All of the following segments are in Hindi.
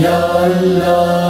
Ya Allah.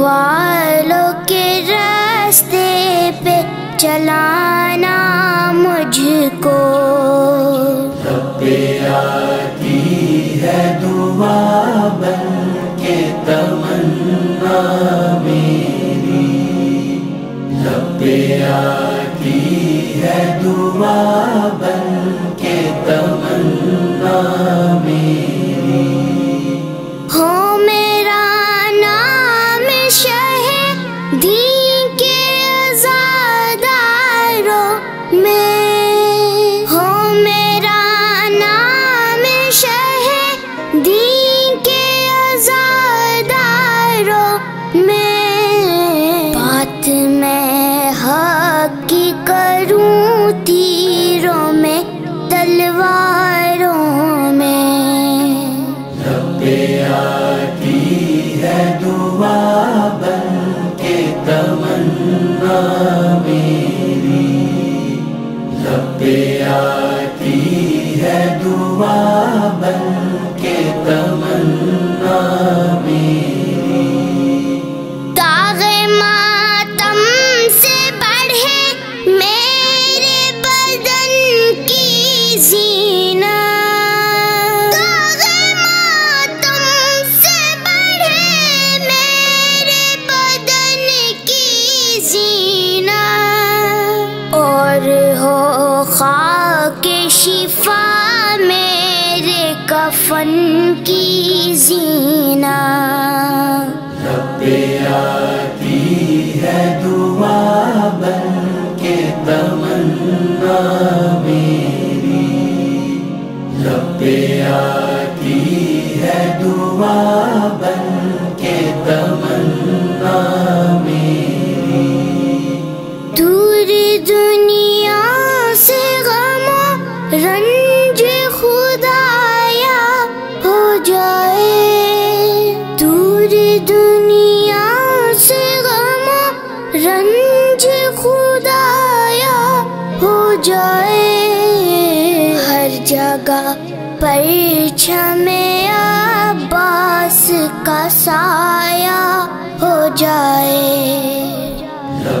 वालों के रास्ते पे चलाना मुझको दागे कफन की जीना। दूर जाए हर जगह परिछ में आबास का साया हो जाए। हो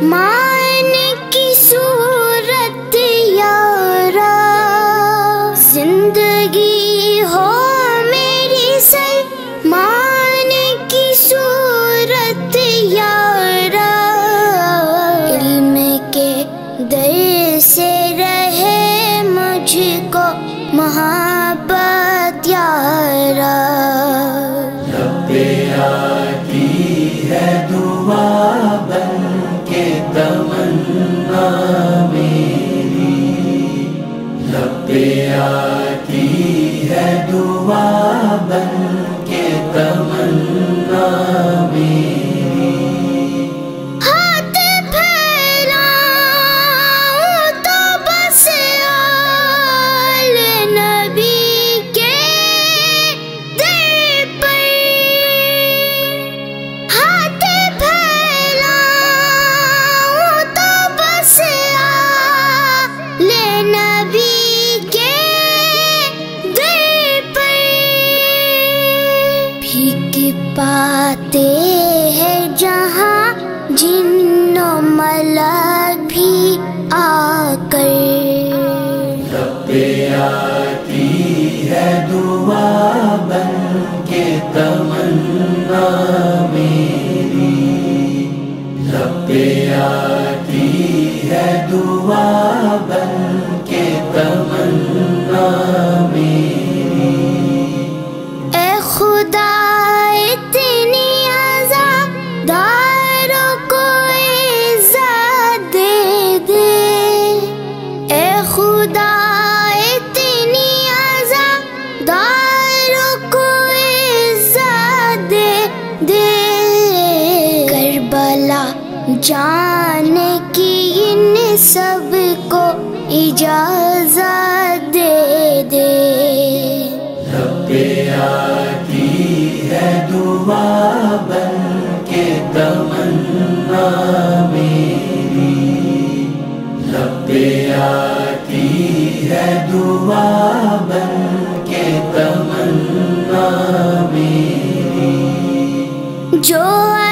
Ma Jaya って करबला जाने की इन सबको इजाज़त।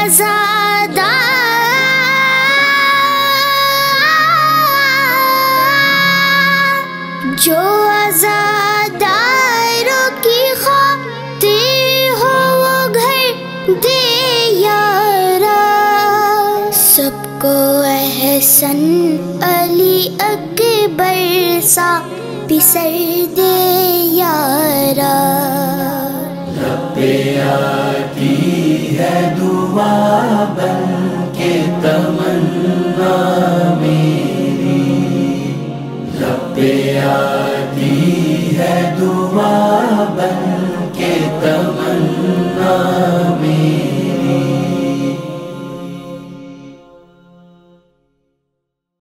आजादा जो आजादारों की खाते हो घर दे यारा सबको एहसन, अली अकबर सा पिसर दे यारा। रब्बे आती है बन के तब